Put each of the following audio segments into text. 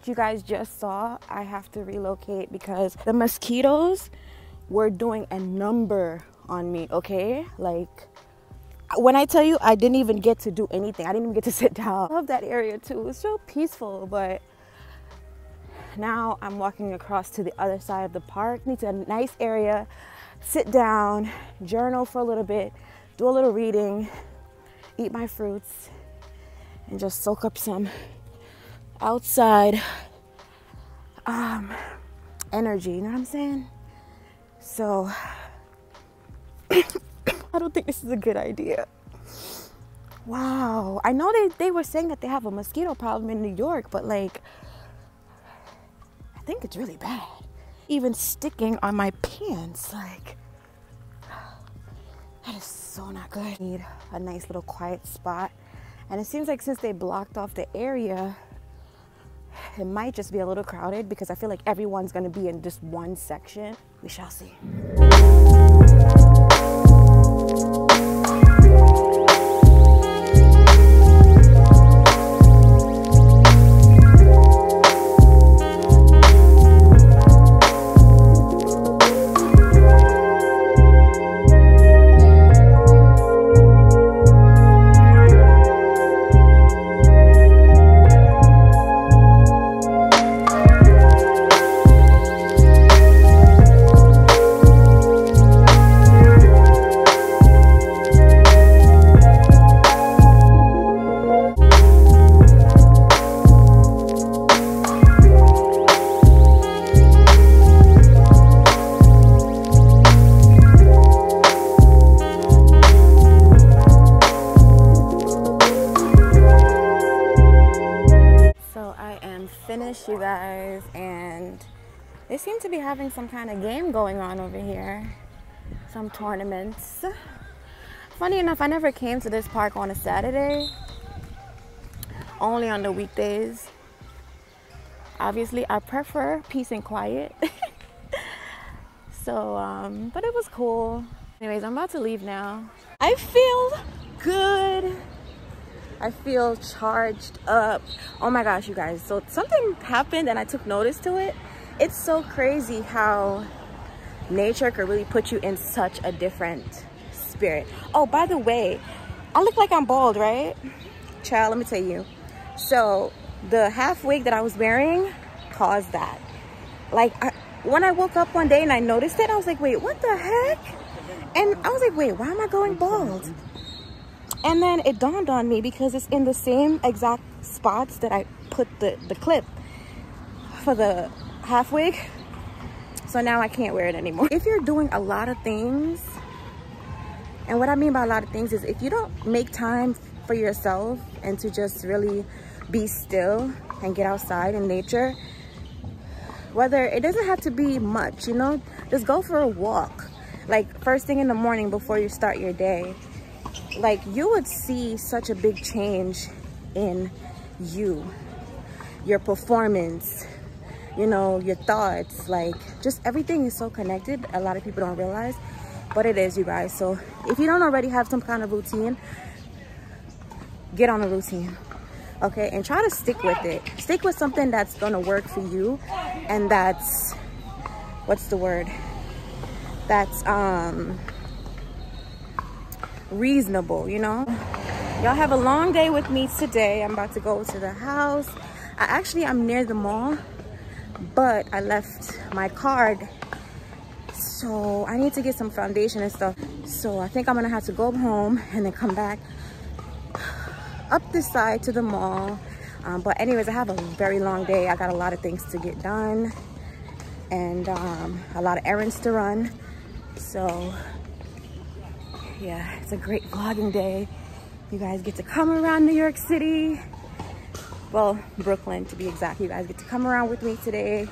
that you guys just saw, I have to relocate because the mosquitoes were doing a number on me, okay? Like, when I tell you I didn't even get to do anything, I didn't even get to sit down. I love that area too. It's so peaceful, but now I'm walking across to the other side of the park. It's a nice area. Sit down, journal for a little bit, do a little reading, eat my fruits, and just soak up some outside um, energy. You know what I'm saying? So I don't think this is a good idea. Wow. I know they, they were saying that they have a mosquito problem in New York, but like, I think it's really bad. Even sticking on my pants, like, that is so not good. Need a nice little quiet spot. And it seems like since they blocked off the area, it might just be a little crowded because I feel like everyone's gonna be in just one section. We shall see. Guys, and they seem to be having some kind of game going on over here. Some tournaments. Funny enough, I never came to this park on a Saturday, only on the weekdays. Obviously, I prefer peace and quiet. so, um, but it was cool. Anyways, I'm about to leave now. I feel good. I feel charged up. Oh my gosh, you guys. So something happened and I took notice to it. It's so crazy how nature could really put you in such a different spirit. Oh, by the way, I look like I'm bald, right? Child, let me tell you. So the half wig that I was wearing caused that. Like I, when I woke up one day and I noticed it, I was like, wait, what the heck? And I was like, wait, why am I going bald? And then it dawned on me because it's in the same exact spots that I put the, the clip for the half wig. So now I can't wear it anymore. If you're doing a lot of things, and what I mean by a lot of things is if you don't make time for yourself and to just really be still and get outside in nature, whether it doesn't have to be much, you know, just go for a walk. Like first thing in the morning before you start your day like you would see such a big change in you your performance you know your thoughts like just everything is so connected a lot of people don't realize but it is you guys. So if you don't already have some kind of routine get on a routine okay? And try to stick with it. Stick with something that's gonna work for you and that's what's the word? That's um reasonable, you know? Y'all have a long day with me today. I'm about to go to the house. I actually, I'm near the mall, but I left my card. So I need to get some foundation and stuff. So I think I'm gonna have to go home and then come back up this side to the mall. Um, but anyways, I have a very long day. I got a lot of things to get done and um, a lot of errands to run. So, yeah, it's a great vlogging day. You guys get to come around New York City. Well, Brooklyn to be exact. You guys get to come around with me today.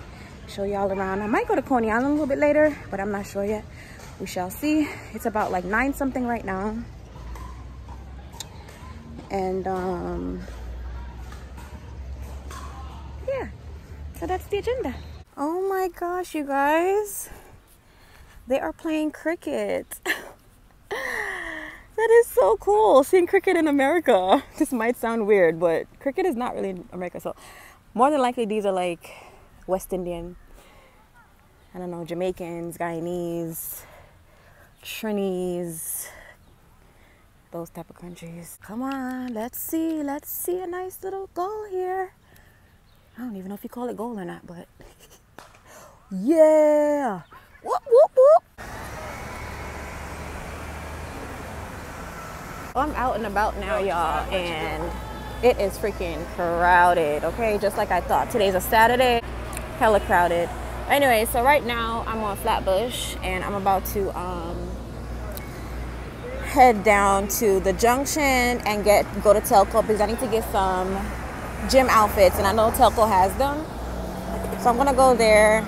Show y'all around. I might go to Coney Island a little bit later, but I'm not sure yet. We shall see. It's about like nine something right now. And um, yeah, so that's the agenda. Oh my gosh, you guys. They are playing cricket. that is so cool. Seeing cricket in America. This might sound weird, but cricket is not really in America. So more than likely these are like West Indian, I don't know, Jamaicans, Guyanese, Trinis, those type of countries. Come on, let's see. Let's see a nice little goal here. I don't even know if you call it goal or not, but yeah. Whoop, whoop, whoop. I'm out and about now, y'all, and it is freaking crowded, okay? Just like I thought. Today's a Saturday, hella crowded. Anyway, so right now I'm on Flatbush and I'm about to um, head down to the junction and get go to Telco because I need to get some gym outfits and I know Telco has them. So I'm gonna go there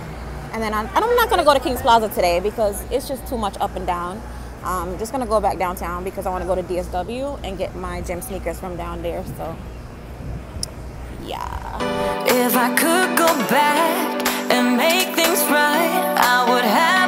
and then I'm, I'm not gonna go to King's Plaza today because it's just too much up and down. I'm just gonna go back downtown because I wanna go to DSW and get my gym sneakers from down there. So yeah. If I could go back and make things right, I would have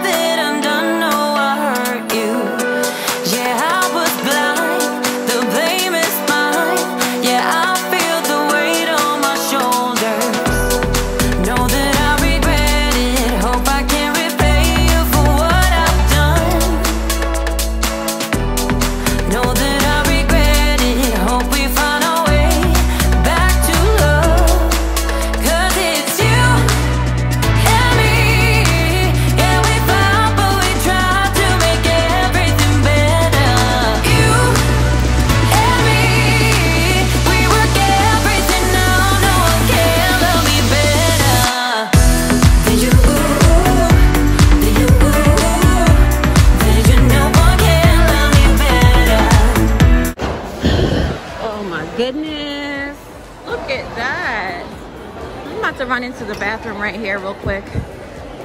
bathroom right here real quick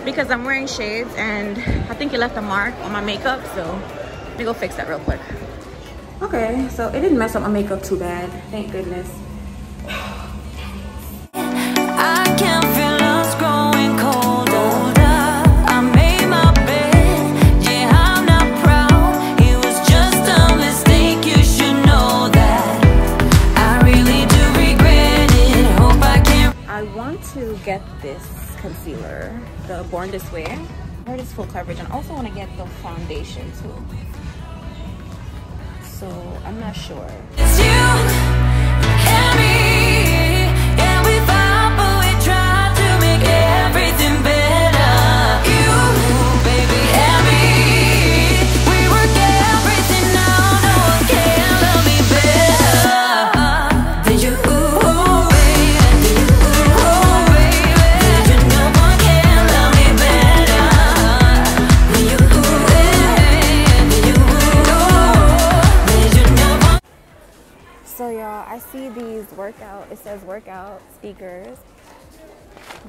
because I'm wearing shades and I think it left a mark on my makeup. So let me go fix that real quick. Okay, so it didn't mess up my makeup too bad. Thank goodness. Born This Way. I heard it's full coverage and also want to get the foundation too. So I'm not sure. Speakers,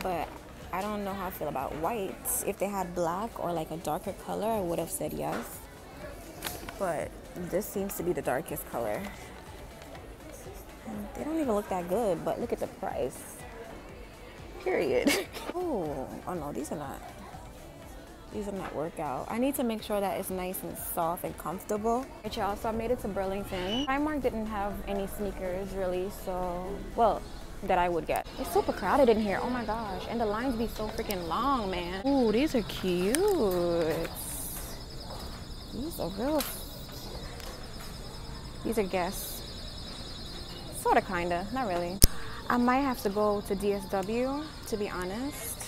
but I don't know how I feel about whites. If they had black or like a darker color, I would have said yes. But this seems to be the darkest color. They don't even look that good, but look at the price. Period. oh, oh no, these are not. These are not workout. I need to make sure that it's nice and soft and comfortable. Alright, y'all, so I made it to Burlington. Primark didn't have any sneakers really, so, well, that I would get. It's super crowded in here, oh my gosh. And the lines be so freaking long, man. Ooh, these are cute. These are real, these are guests. Sorta, kinda, not really. I might have to go to DSW, to be honest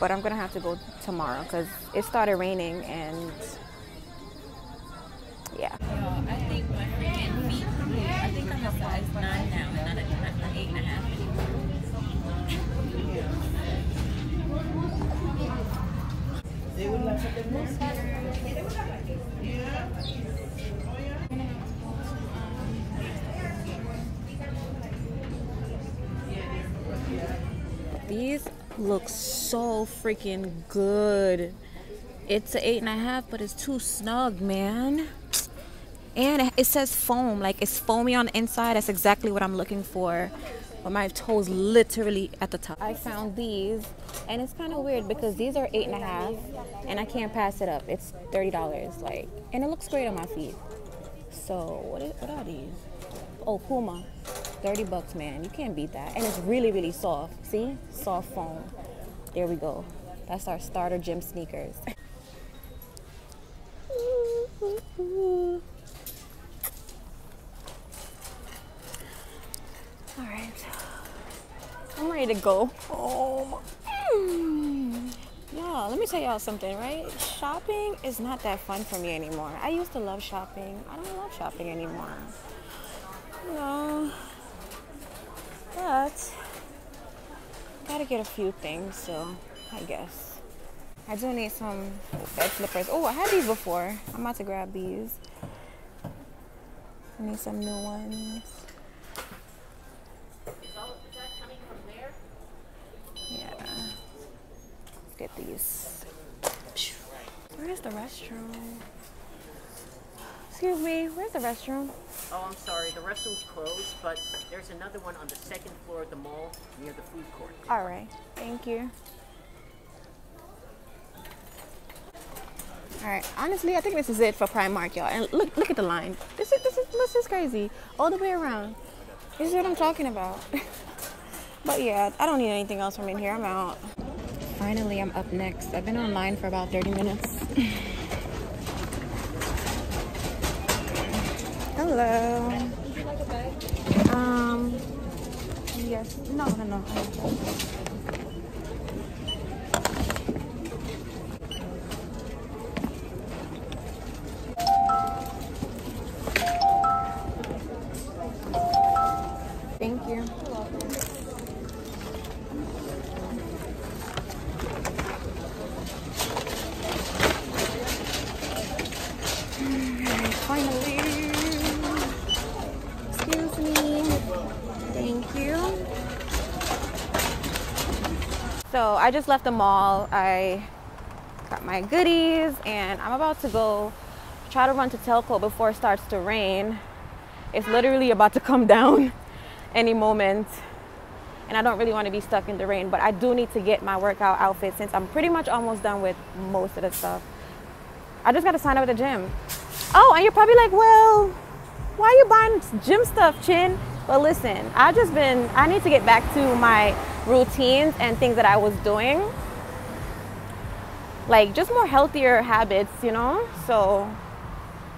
but I'm gonna have to go tomorrow because it started raining and yeah. I think my freaking feet. I think I'm a size nine now, anymore. These look so freaking good. It's an eight and a half, but it's too snug, man. And it says foam, like it's foamy on the inside. That's exactly what I'm looking for. But my toes literally at the top. I found these, and it's kind of weird because these are eight and a half, and I can't pass it up. It's thirty dollars, like, and it looks great on my feet. So what? Is, what are these? Oh, Puma, thirty bucks, man. You can't beat that, and it's really, really soft. See, soft foam. There we go. That's our starter gym sneakers. All right, I'm ready to go home. Mm. Y'all, let me tell y'all something, right? Shopping is not that fun for me anymore. I used to love shopping. I don't love shopping anymore. No, but gotta get a few things, so I guess. I do need some bed slippers. Oh, I had these before. I'm about to grab these. I need some new ones. Yeah. Get these. Where's the restroom? Excuse me, where's the restroom? Oh, I'm sorry. The restroom's closed, but there's another one on the second floor of the mall near the food court. All right, thank you. All right, honestly, I think this is it for Primark, y'all. And look, look at the line. This is this is this is crazy, all the way around. This is what I'm talking about. but yeah, I don't need anything else from in here. I'm out. Finally, I'm up next. I've been online for about 30 minutes. Hello. Um. Yes. No, no, no. I just left the mall. I got my goodies and I'm about to go try to run to Telco before it starts to rain. It's literally about to come down any moment. And I don't really want to be stuck in the rain, but I do need to get my workout outfit since I'm pretty much almost done with most of the stuff. I just got to sign up at the gym. Oh, and you're probably like, well, why are you buying gym stuff, Chin? But listen, I've just been, I need to get back to my routines and things that I was doing. Like just more healthier habits, you know? So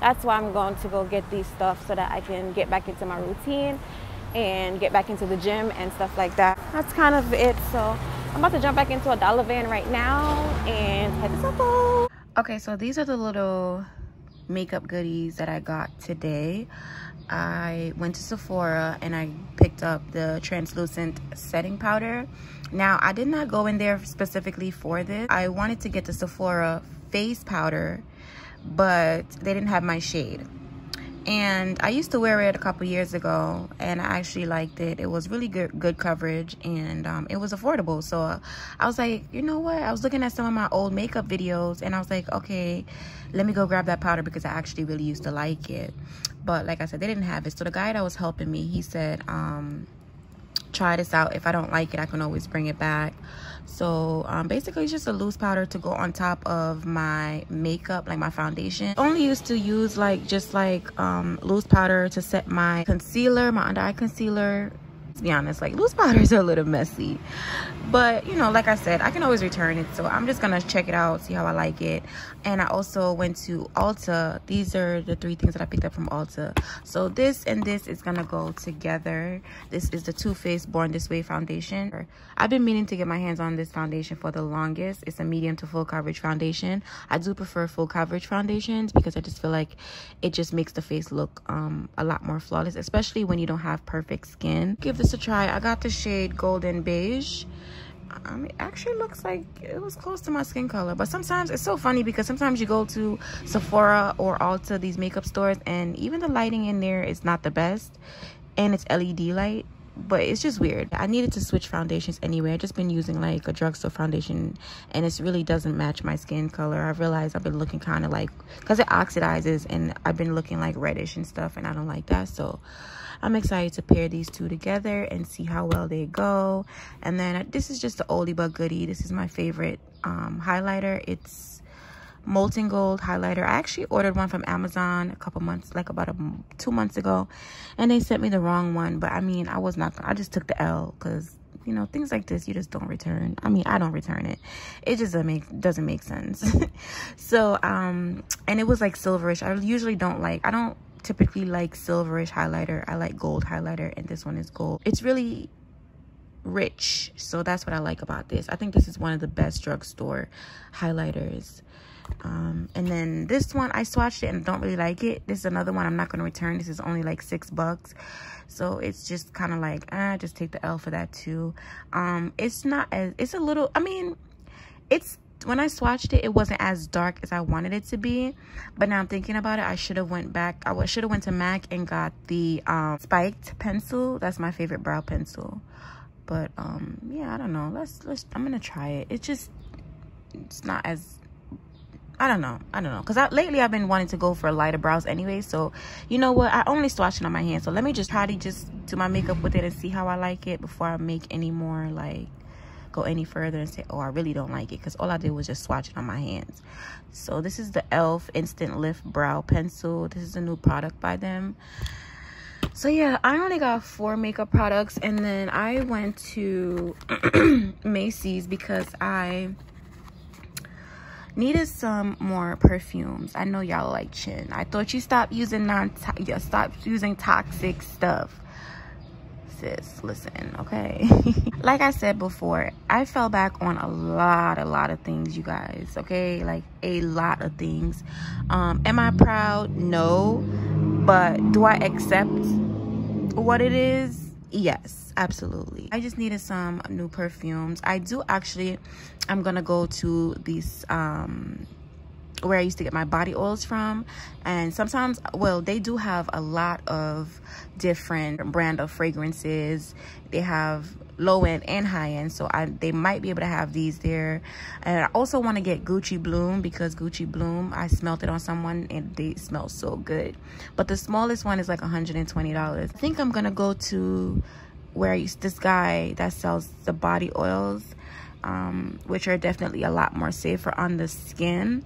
that's why I'm going to go get these stuff so that I can get back into my routine and get back into the gym and stuff like that. That's kind of it. So I'm about to jump back into a dollar van right now and head to Sephora. Okay, so these are the little makeup goodies that I got today. I went to Sephora and I picked up the translucent setting powder. Now, I did not go in there specifically for this. I wanted to get the Sephora face powder, but they didn't have my shade and I used to wear it a couple years ago and I actually liked it. It was really good good coverage and um, it was affordable. So uh, I was like, you know what? I was looking at some of my old makeup videos and I was like, okay, let me go grab that powder because I actually really used to like it. But like I said, they didn't have it. So the guy that was helping me, he said, um, try this out. If I don't like it, I can always bring it back. So um, basically it's just a loose powder to go on top of my makeup, like my foundation. Only used to use like just like um, loose powder to set my concealer, my under eye concealer. To be honest, like loose powders are a little messy. But you know, like I said, I can always return it. So I'm just gonna check it out, see how I like it. And I also went to Ulta. These are the three things that I picked up from Ulta. So this and this is gonna go together. This is the Too Faced Born This Way foundation. I've been meaning to get my hands on this foundation for the longest. It's a medium to full coverage foundation. I do prefer full coverage foundations because I just feel like it just makes the face look um, a lot more flawless, especially when you don't have perfect skin. Give this a try. I got the shade Golden Beige um, I mean, actually looks like it was close to my skin color. But sometimes it's so funny because sometimes you go to Sephora or Ulta, these makeup stores, and even the lighting in there is not the best. And it's LED light, but it's just weird. I needed to switch foundations anyway. i just been using like a drugstore foundation, and it really doesn't match my skin color. I realized I've been looking kind of like, because it oxidizes, and I've been looking like reddish and stuff, and I don't like that. So I'm excited to pair these two together and see how well they go. And then uh, this is just the oldie but goodie. This is my favorite um, highlighter. It's molten gold highlighter. I actually ordered one from Amazon a couple months, like about a, two months ago. And they sent me the wrong one. But I mean, I was not, I just took the L because you know things like this you just don't return i mean i don't return it it just doesn't make doesn't make sense so um and it was like silverish i usually don't like i don't typically like silverish highlighter. I like gold highlighter and this one is gold. It's really rich. So that's what I like about this. I think this is one of the best drugstore highlighters. Um, and then this one, I swatched it and don't really like it. This is another one I'm not going to return. This is only like six bucks. So it's just kind of like, ah, just take the L for that too. Um, it's not as, it's a little, I mean, it's when I swatched it, it wasn't as dark as I wanted it to be. But now I'm thinking about it, I should have went back. I should have went to MAC and got the um, spiked pencil. That's my favorite brow pencil. But um, yeah, I don't know. Let's let's. I'm gonna try it. It's just it's not as I don't know. I don't know. Because lately I've been wanting to go for lighter brows anyway. So, you know what? I only swatched it on my hand. So let me just try to just do my makeup with it and see how I like it before I make any more like go any further and say, oh, I really don't like it. Because all I did was just swatch it on my hands. So this is the e.l.f. Instant Lift Brow Pencil. This is a new product by them. So yeah, I only got four makeup products. And then I went to Macy's because I needed some more perfumes. I know y'all like Chin. I thought you stopped using non you stopped using toxic stuff sis listen okay? Like i said before i fell back on a lot a lot of things you guys okay? Like a lot of things. Um am i proud? No. But do i accept what it is? Yes absolutely. I just needed some new perfumes. I do actually i'm gonna go to these um where I used to get my body oils from. And sometimes well they do have a lot of different brand of fragrances. They have low end and high end so I they might be able to have these there. And I also want to get Gucci Bloom because Gucci Bloom I smelled it on someone and they smell so good. But the smallest one is like $120 I think I'm gonna go to where this guy that sells the body oils um, which are definitely a lot more safer on the skin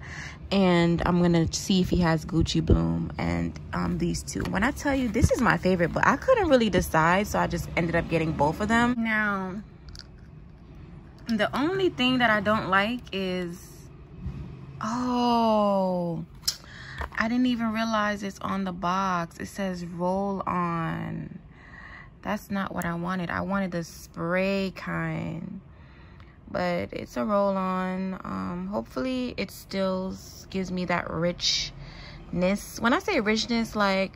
and I'm gonna see if he has Gucci Bloom and um, these two. When I tell you this is my favorite, but I couldn't really decide, so I just ended up getting both of them. Now, the only thing that I don't like is, oh, I didn't even realize it's on the box. It says roll on. That's not what I wanted. I wanted the spray kind but it's a roll on um hopefully it still gives me that richness. When i say richness like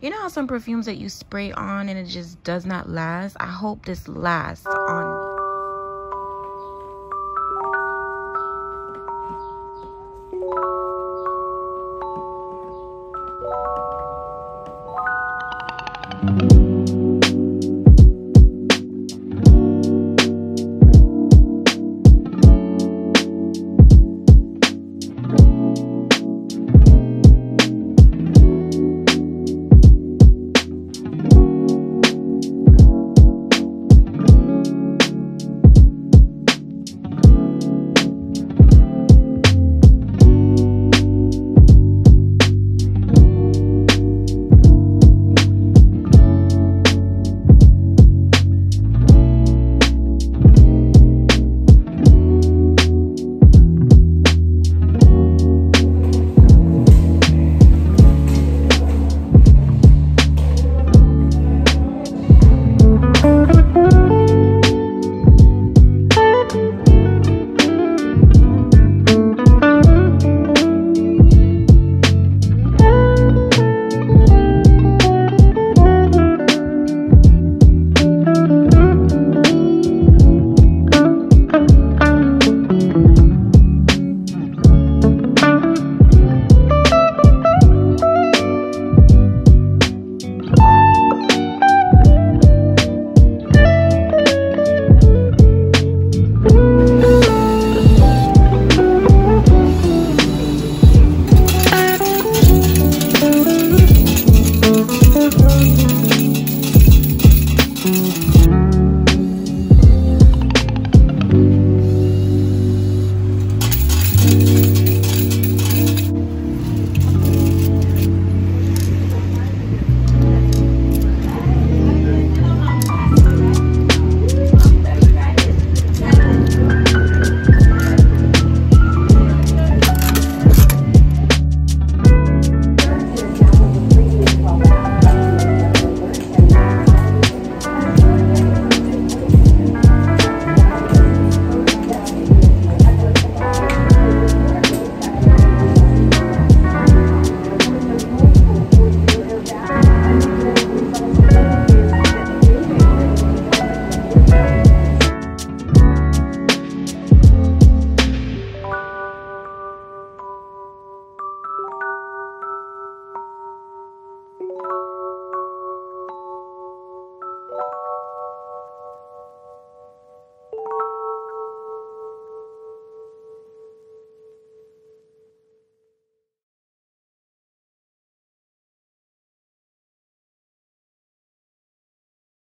you know how some perfumes that you spray on and it just does not last? I hope this lasts on